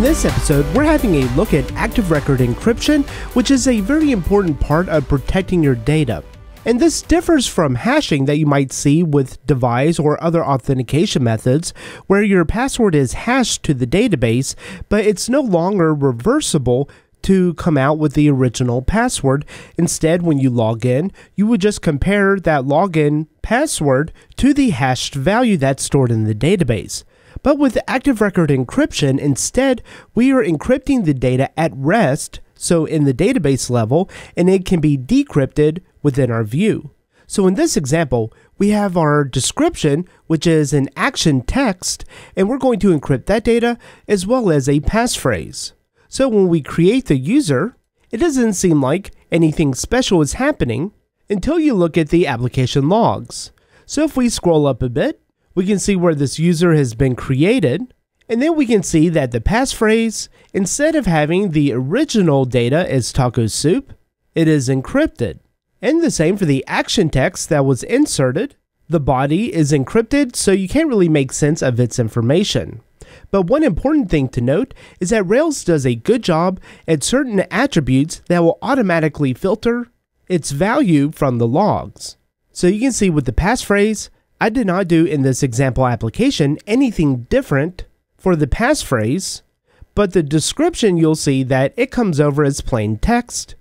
this episode, we're having a look at active record encryption, which is a very important part of protecting your data. And this differs from hashing that you might see with Devise or other authentication methods, where your password is hashed to the database, but it's no longer reversible to come out with the original password. Instead, when you log in, you would just compare that login password to the hashed value that's stored in the database. But with active record encryption, instead, we are encrypting the data at rest, so in the database level, and it can be decrypted within our view. So in this example, we have our description, which is an action text, and we're going to encrypt that data as well as a passphrase. So when we create the user, it doesn't seem like anything special is happening until you look at the application logs. So if we scroll up a bit, we can see where this user has been created, and then we can see that the passphrase, instead of having the original data as taco soup, it is encrypted. And the same for the action text that was inserted. The body is encrypted, so you can't really make sense of its information. But one important thing to note is that Rails does a good job at certain attributes that will automatically filter its value from the logs. So you can see with the passphrase, I did not do in this example application anything different for the passphrase, but the description you'll see that it comes over as plain text,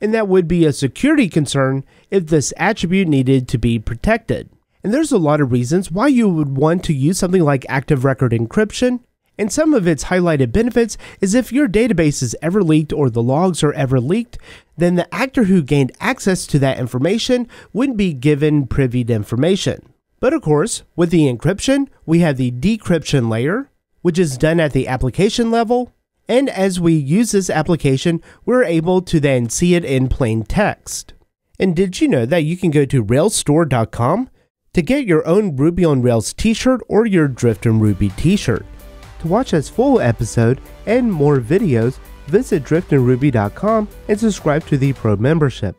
and that would be a security concern if this attribute needed to be protected. And there's a lot of reasons why you would want to use something like active record encryption, and some of its highlighted benefits is if your database is ever leaked or the logs are ever leaked, then the actor who gained access to that information wouldn't be given privied information. But of course, with the encryption, we have the decryption layer, which is done at the application level. And as we use this application, we're able to then see it in plain text. And did you know that you can go to railsstore.com to get your own Ruby on Rails t-shirt or your Drifting Ruby t-shirt? To watch this full episode and more videos, visit driftingruby.com and subscribe to the Pro membership.